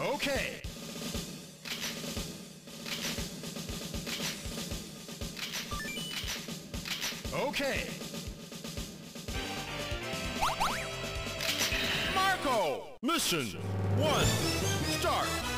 Okay. Okay. Marco! Mission 1. Start!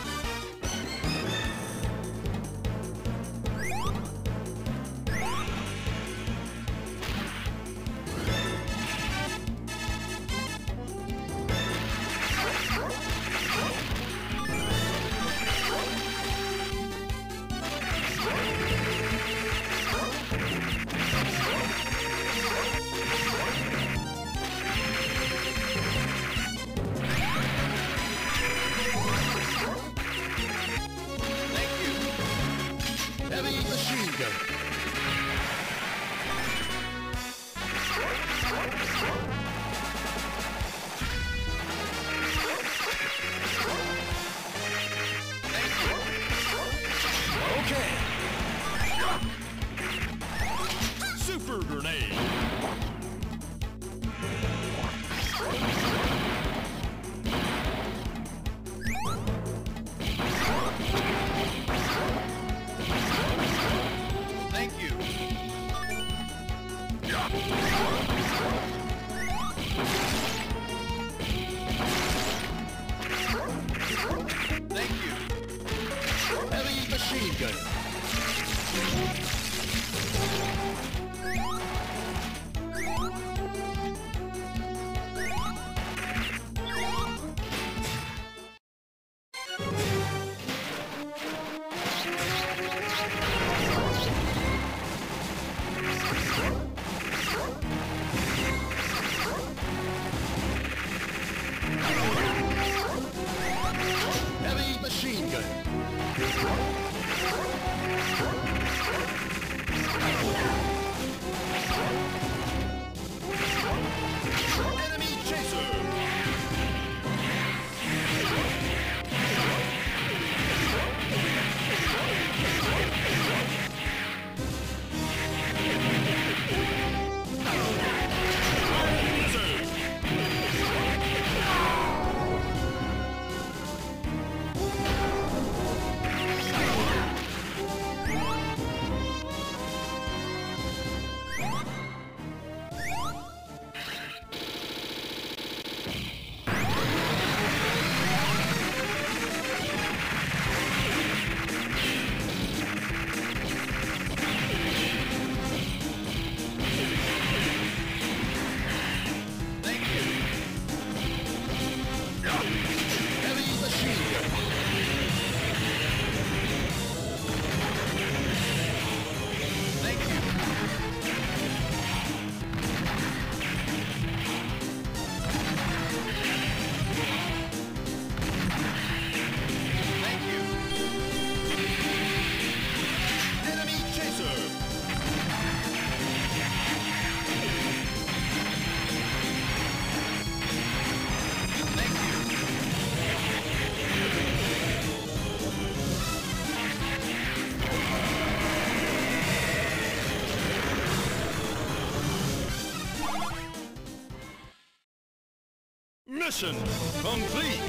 Mission complete.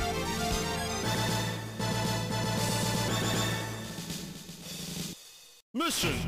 Mission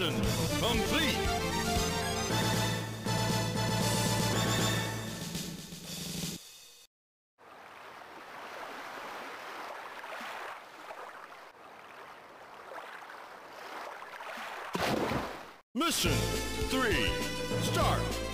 Mission complete. Mission 3. Start.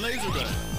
Laser gun.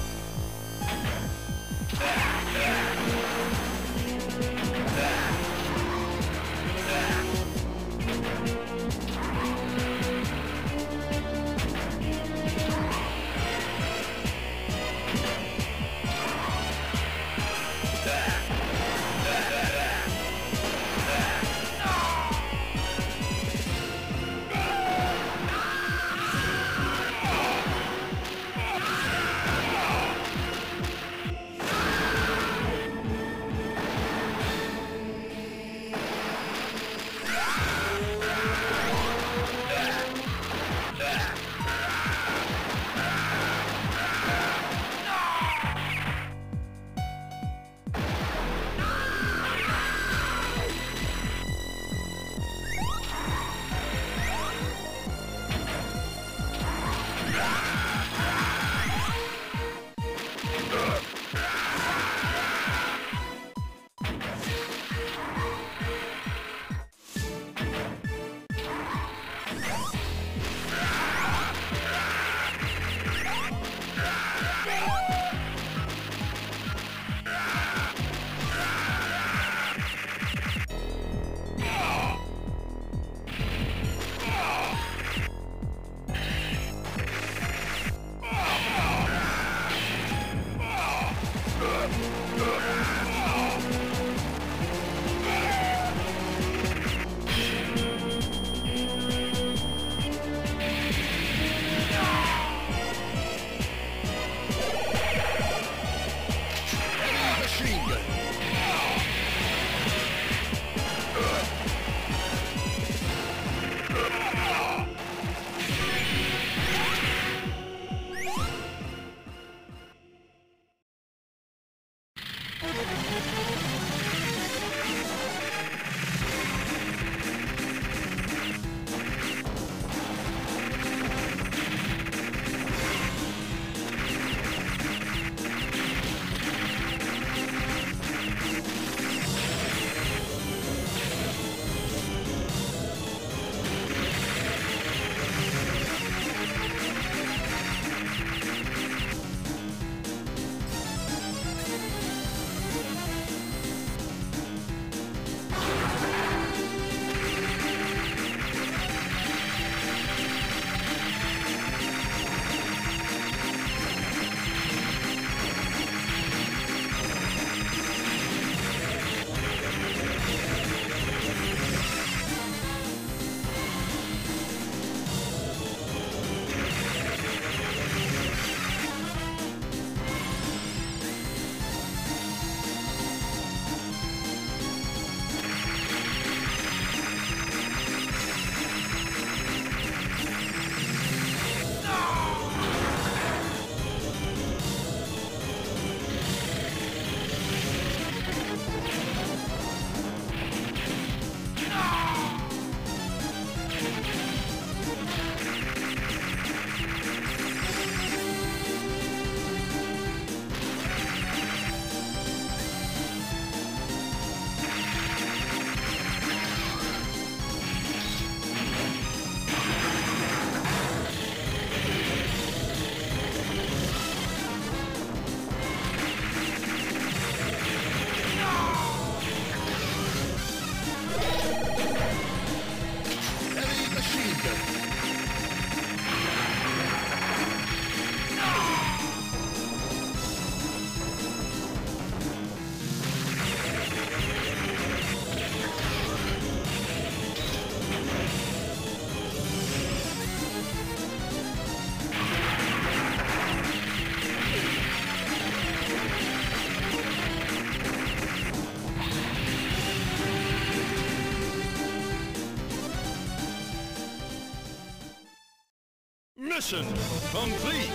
Mission complete.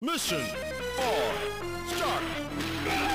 Mission 4. Start.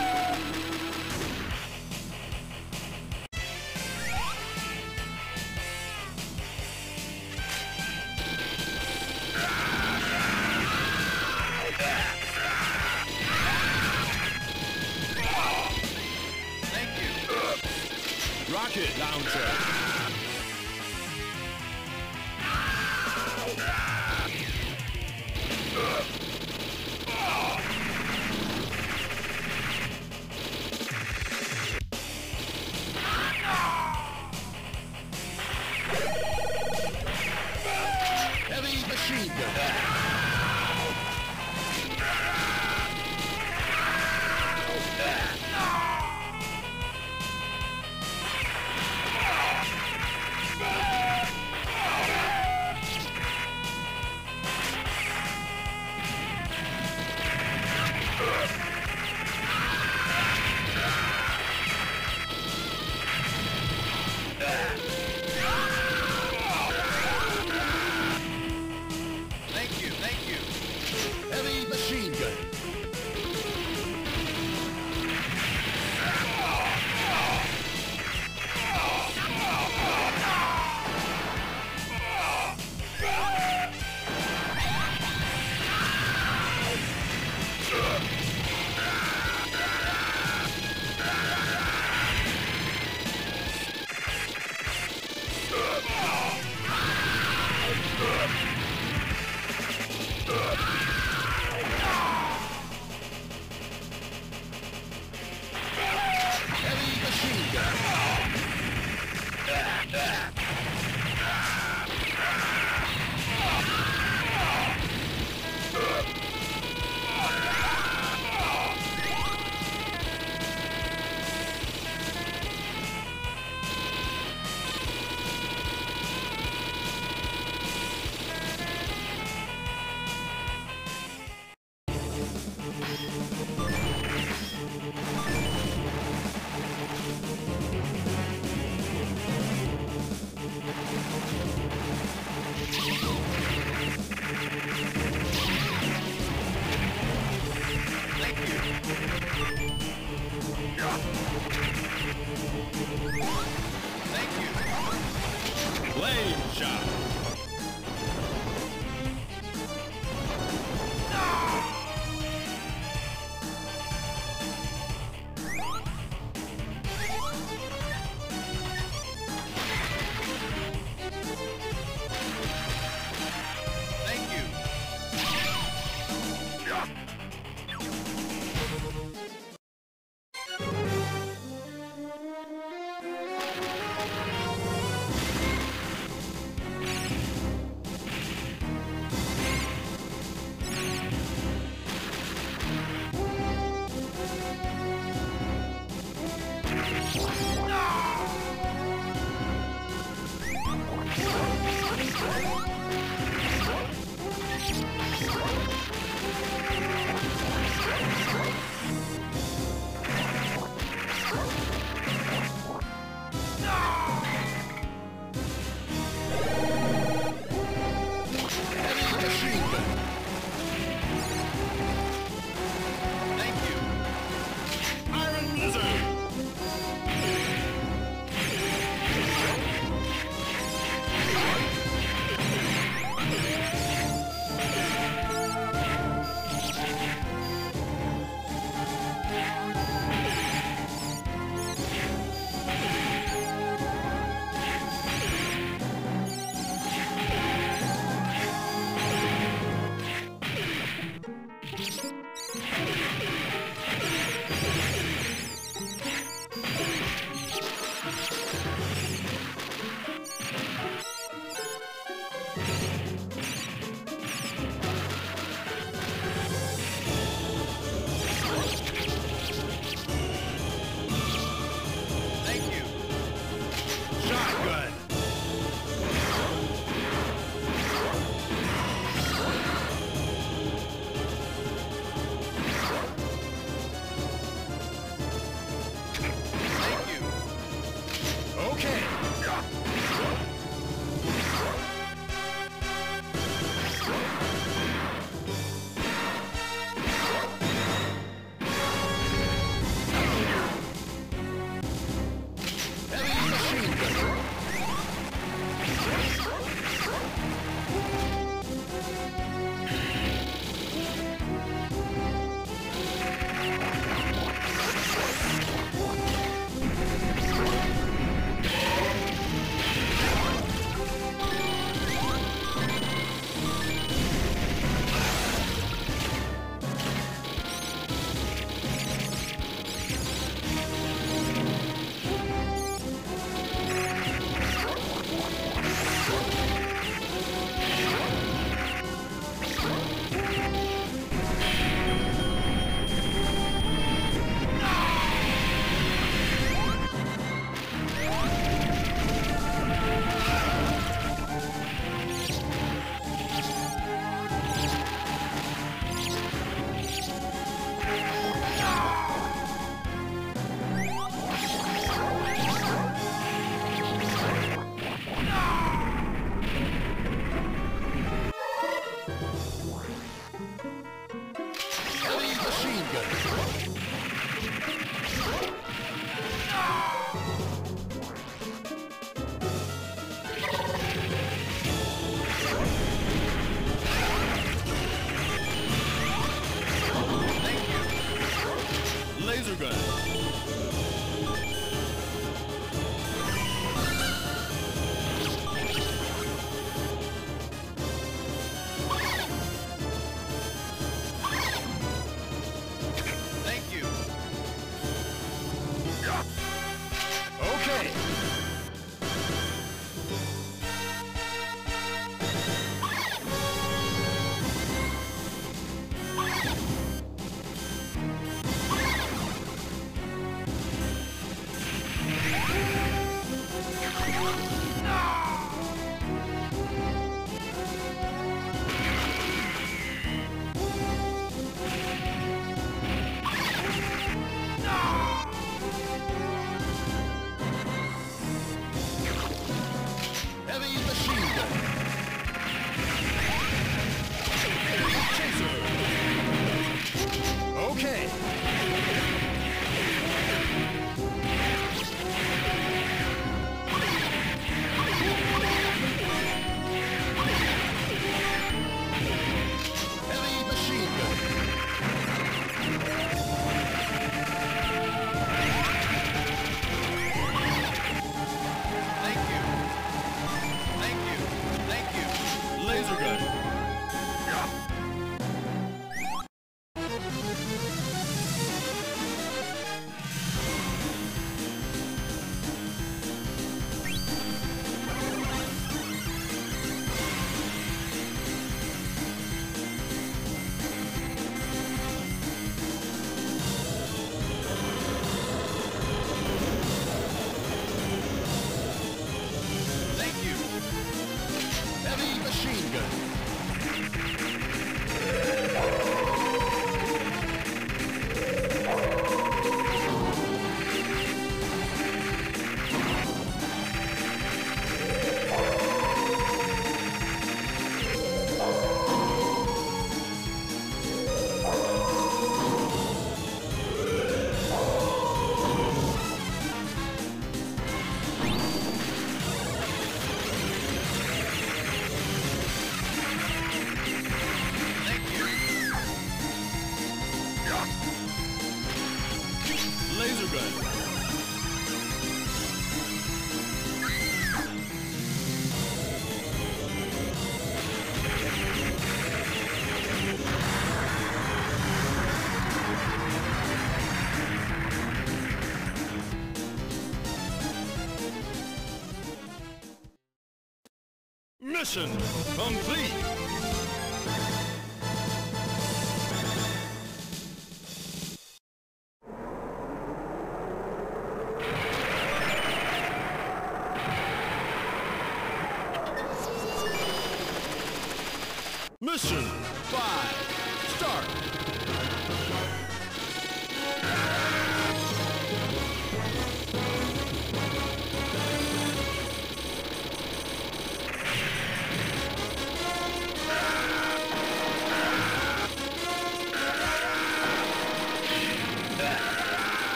Mission complete.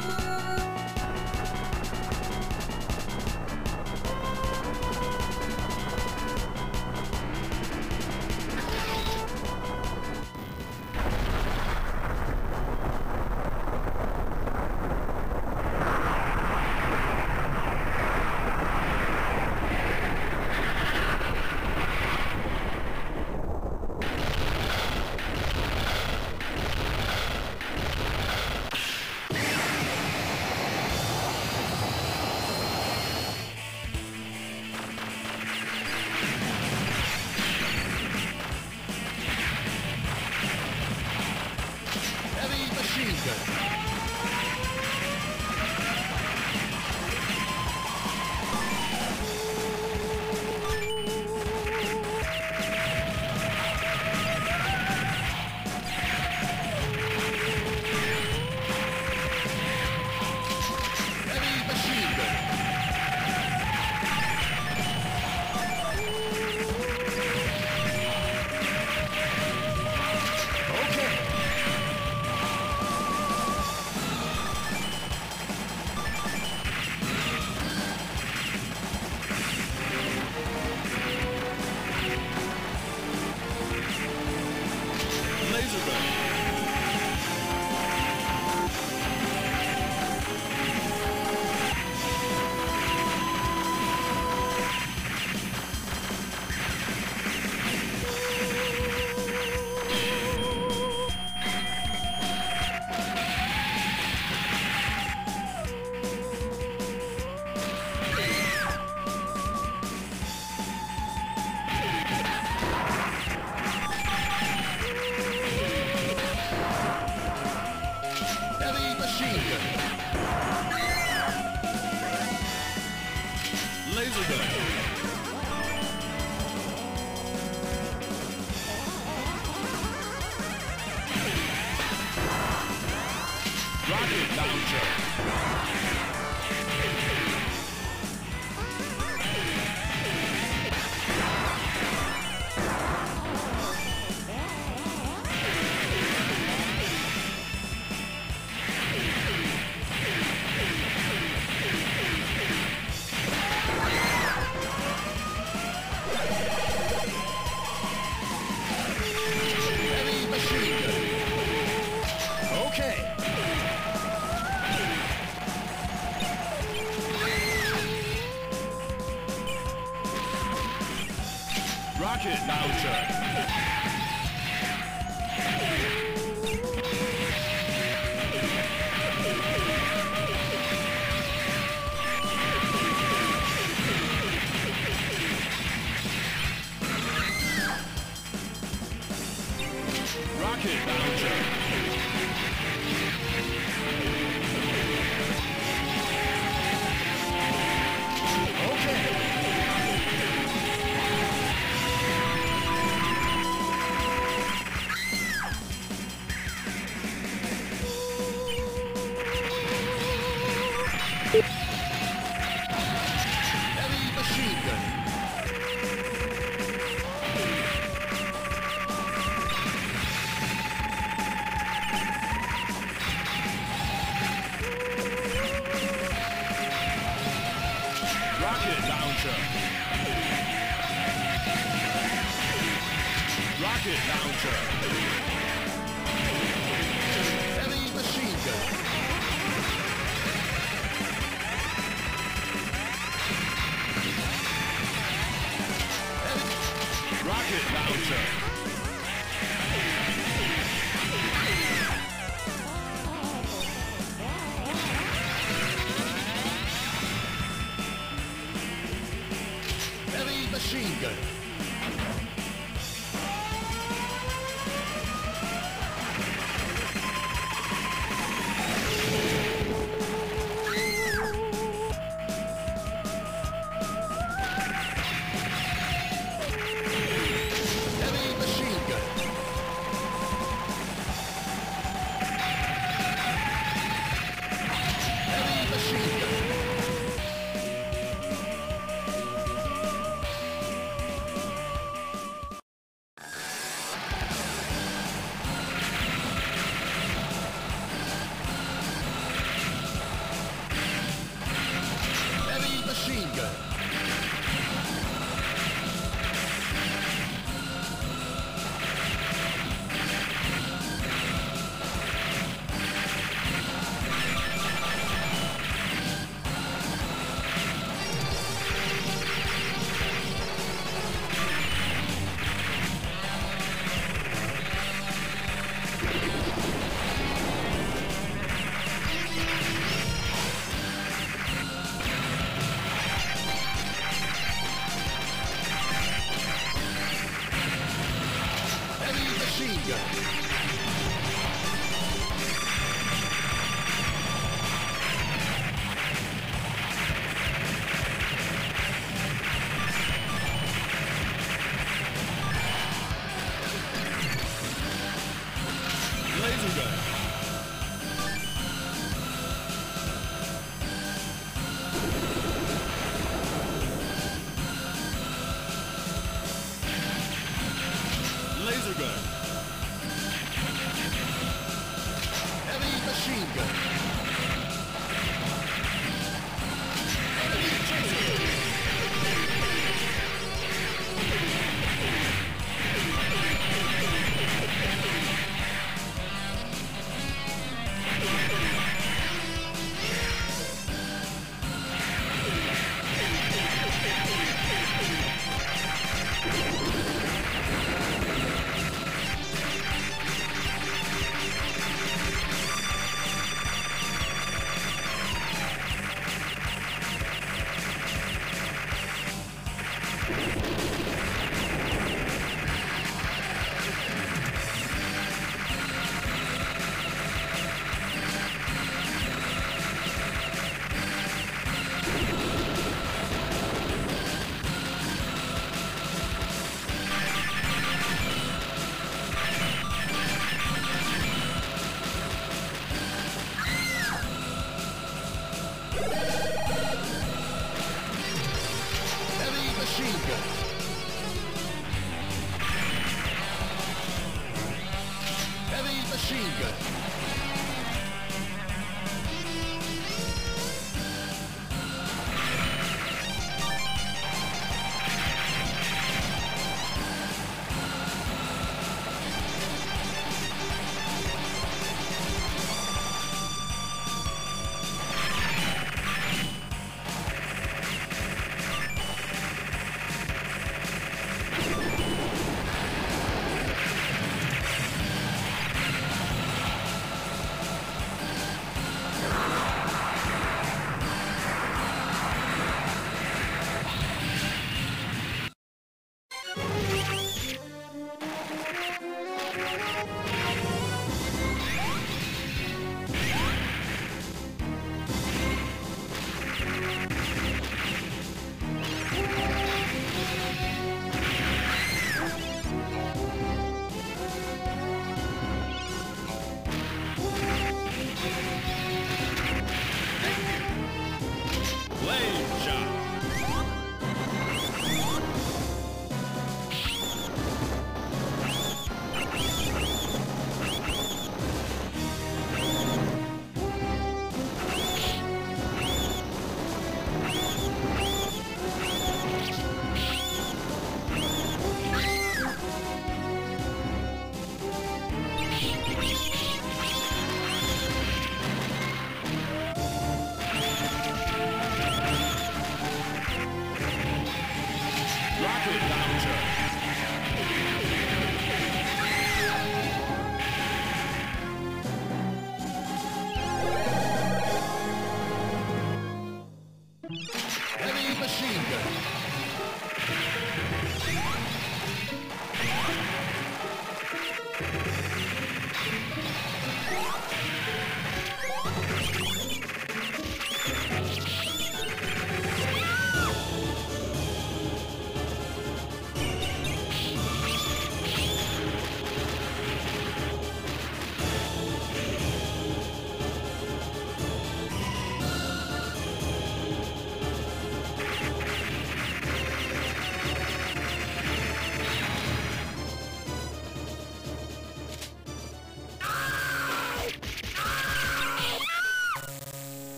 Heavy launcher.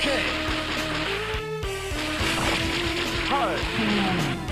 Okay. Hard.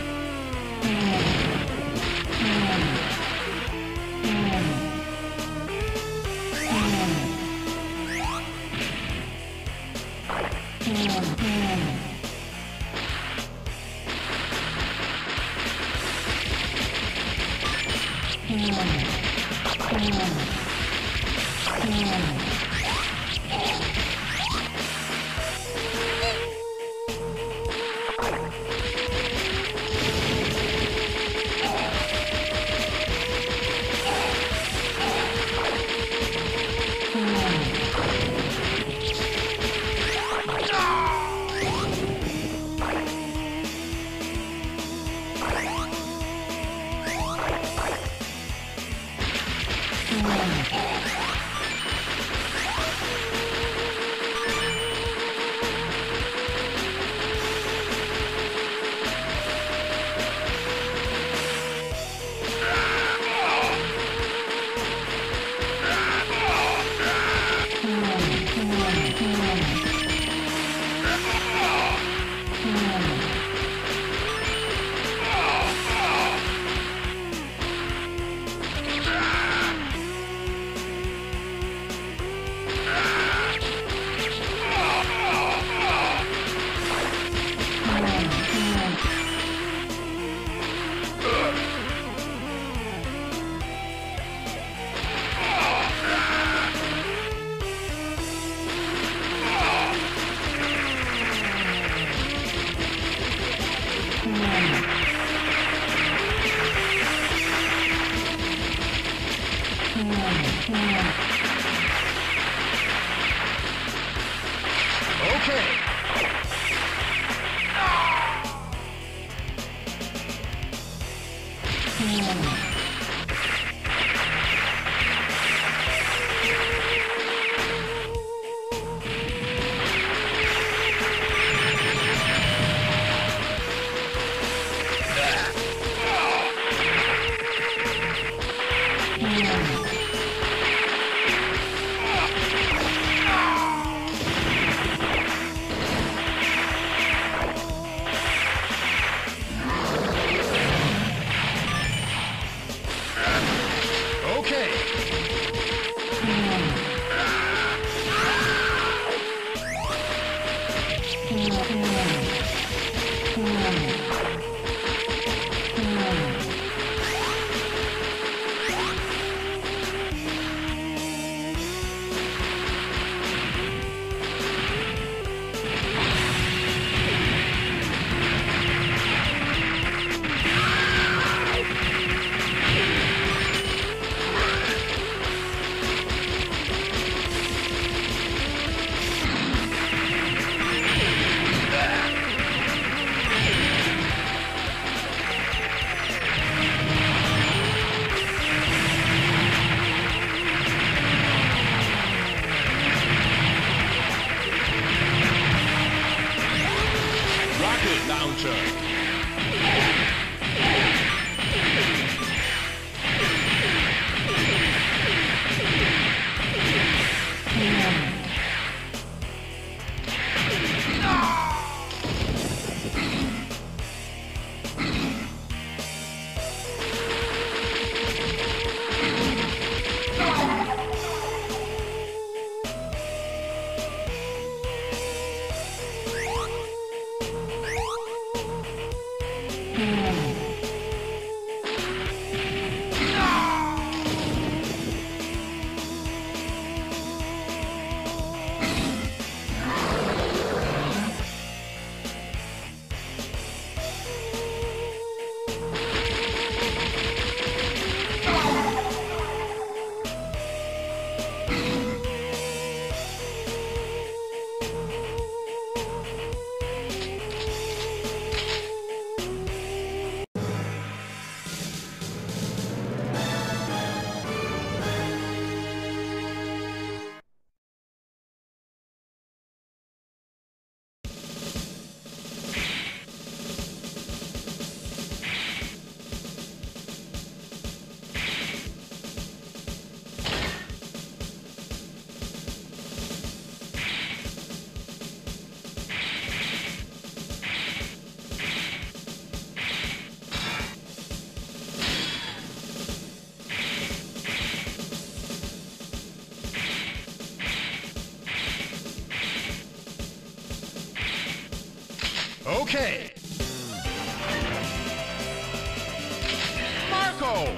Marco!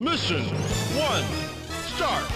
Mission 1. Start.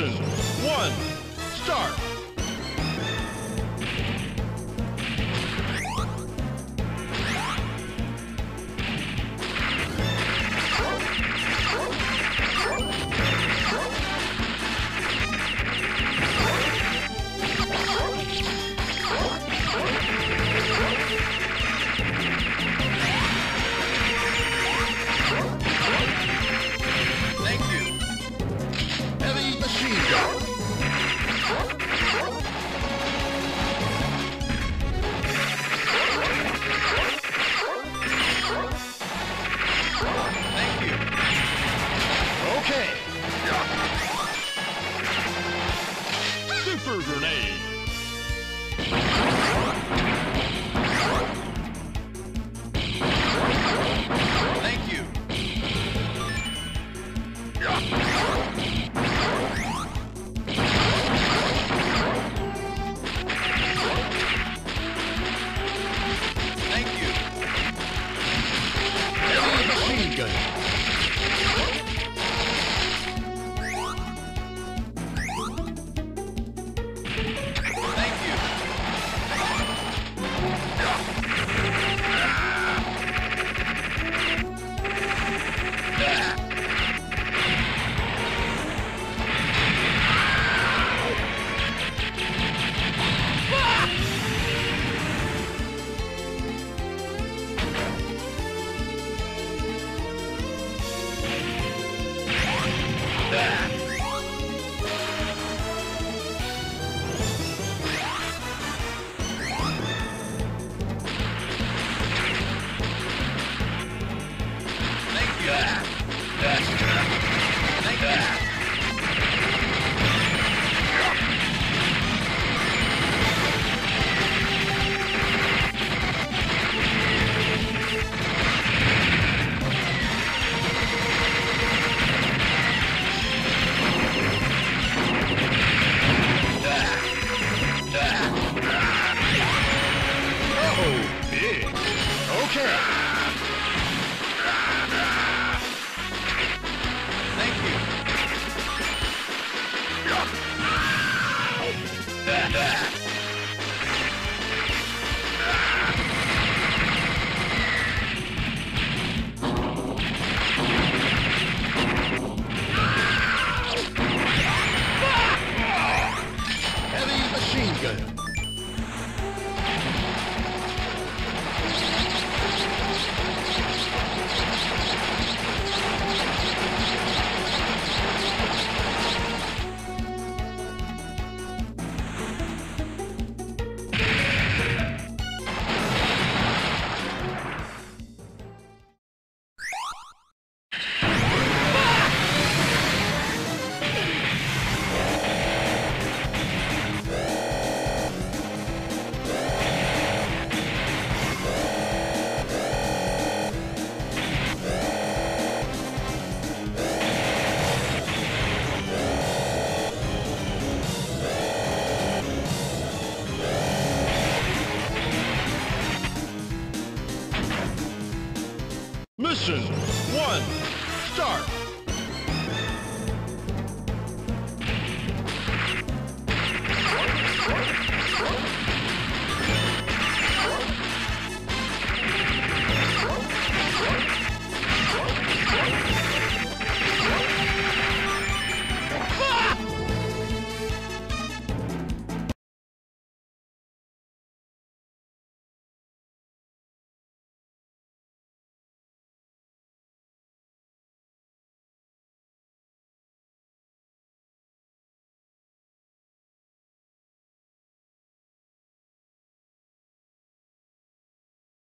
Mission